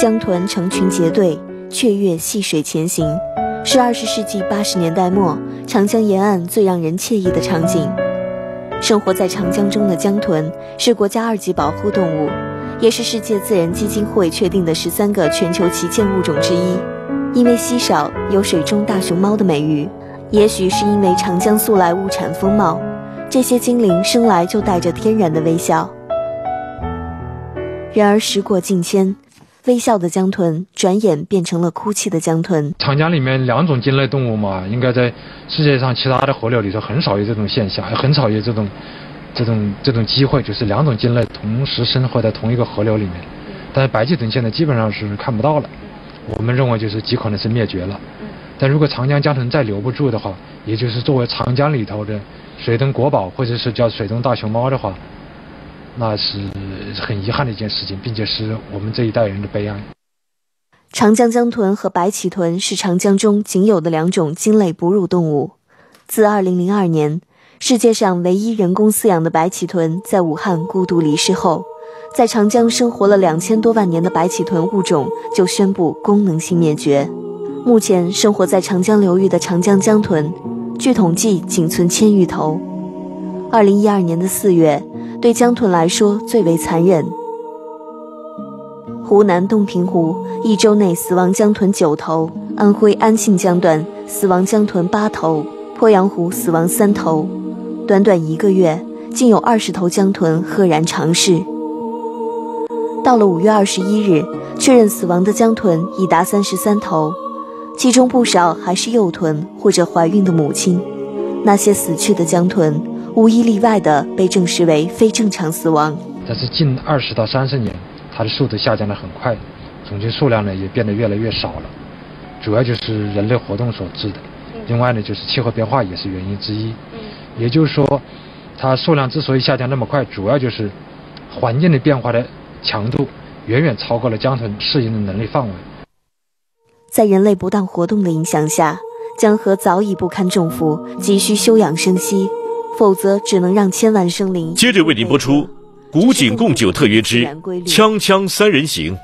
江豚成群结队，雀跃戏水前行，是二十世纪八十年代末长江沿岸最让人惬意的场景。生活在长江中的江豚是国家二级保护动物，也是世界自然基金会确定的十三个全球旗舰物种之一。因为稀少，有“水中大熊猫”的美誉。也许是因为长江素来物产丰茂，这些精灵生来就带着天然的微笑。然而时过境迁，微笑的江豚转眼变成了哭泣的江豚。长江里面两种鲸类动物嘛，应该在世界上其他的河流里头很少有这种现象，很少有这种这种这种机会，就是两种鲸类同时生活在同一个河流里面。但是白鳍豚现在基本上是看不到了，我们认为就是极可能是灭绝了。但如果长江江豚再留不住的话，也就是作为长江里头的水中国宝，或者是叫水中大熊猫的话。那是很遗憾的一件事情，并且是我们这一代人的悲哀。长江江豚和白鳍豚是长江中仅有的两种鲸类哺乳动物。自2002年，世界上唯一人工饲养的白鳍豚在武汉孤独离世后，在长江生活了两千多万年的白鳍豚物种就宣布功能性灭绝。目前生活在长江流域的长江江豚，据统计仅存千余头。2012年的四月。对江豚来说最为残忍。湖南洞庭湖一周内死亡江豚九头，安徽安庆江段死亡江豚八头，鄱阳湖死亡三头。短短一个月，竟有二十头江豚赫然长逝。到了五月二十一日，确认死亡的江豚已达三十三头，其中不少还是幼豚或者怀孕的母亲。那些死去的江豚。无一例外的被证实为非正常死亡。但是近二十到三十年，它的速度下降得很快，种群数量呢也变得越来越少了，主要就是人类活动所致的。另外呢，就是气候变化也是原因之一。也就是说，它数量之所以下降那么快，主要就是环境的变化的强度远远超过了江豚适应的能力范围。在人类不当活动的影响下，江河早已不堪重负，急需休养生息。否则，只能让千万生灵。接着为您播出《古井贡酒特约之锵锵三人行》。